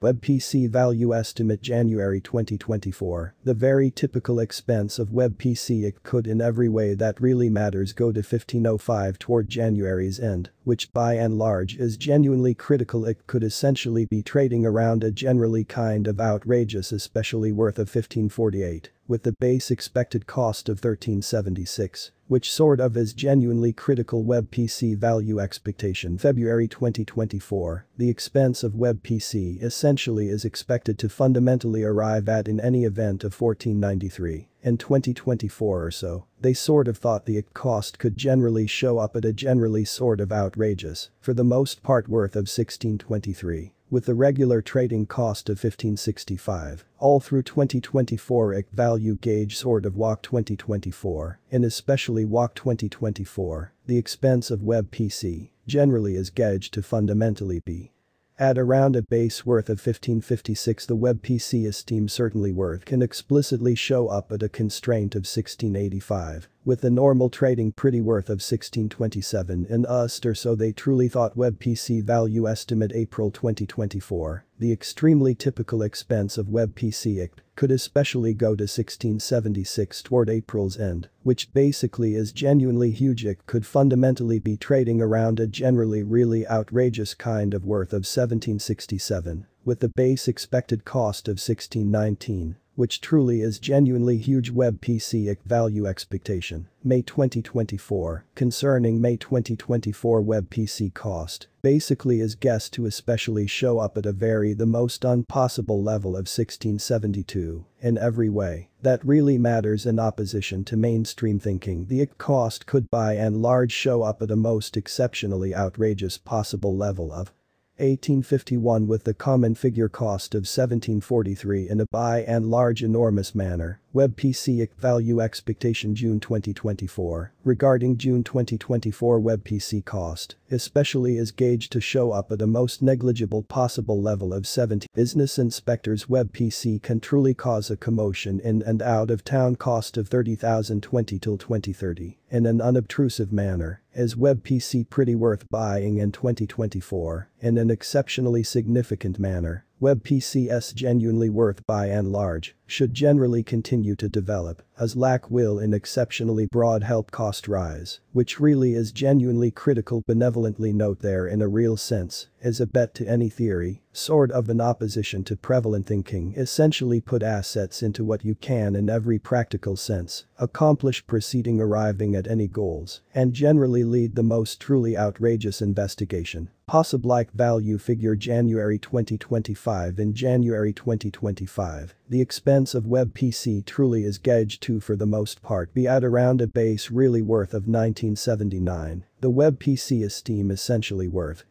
WebPC value estimate January 2024. The very typical expense of WebPC it could in every way that really matters go to 1505 toward January's end, which by and large is genuinely critical it could essentially be trading around a generally kind of outrageous especially worth of 1548 with the base expected cost of 1376, which sort of is genuinely critical WebPC value expectation. February 2024, the expense of WebPC essentially is expected to fundamentally arrive at in any event of 1493 in 2024 or so, they sort of thought the cost could generally show up at a generally sort of outrageous, for the most part worth of 1623 with the regular trading cost of 1565, all through 2024 IC value gauge sort of walk 2024, and especially walk 2024, the expense of web PC generally is gauged to fundamentally be at around a base worth of 1556 the web PC esteem certainly worth can explicitly show up at a constraint of 1685, with the normal trading pretty worth of 1627 in UST or so they truly thought. WebPC value estimate April 2024, the extremely typical expense of WebPC could especially go to 1676 toward April's end, which basically is genuinely huge. It could fundamentally be trading around a generally really outrageous kind of worth of 1767, with the base expected cost of 1619 which truly is genuinely huge web PC value expectation. May 2024, concerning May 2024 web PC cost, basically is guessed to especially show up at a very the most unpossible level of 1672, in every way, that really matters in opposition to mainstream thinking. The IC cost could by and large show up at a most exceptionally outrageous possible level of 1851 with the common figure cost of 1743 in a by and large enormous manner, Web PC value expectation June 2024, regarding June 2024 Web PC cost, especially is gauged to show up at a most negligible possible level of 70. Business inspectors Web PC can truly cause a commotion in and out of town cost of 30,020 till 2030, in an unobtrusive manner, is WebPC pretty worth buying in 2024, in an exceptionally significant manner, WebPCS genuinely worth buy and large, should generally continue to develop, as lack will in exceptionally broad help cost rise, which really is genuinely critical. Benevolently note there in a real sense, is a bet to any theory, sort of an opposition to prevalent thinking essentially put assets into what you can in every practical sense, accomplish proceeding arriving at any goals, and generally lead the most truly outrageous investigation. Possible like value figure January 2025 In January 2025, the expense of web PC truly is gauged to for the most part be at around a base really worth of 1979, the web PC esteem essentially worth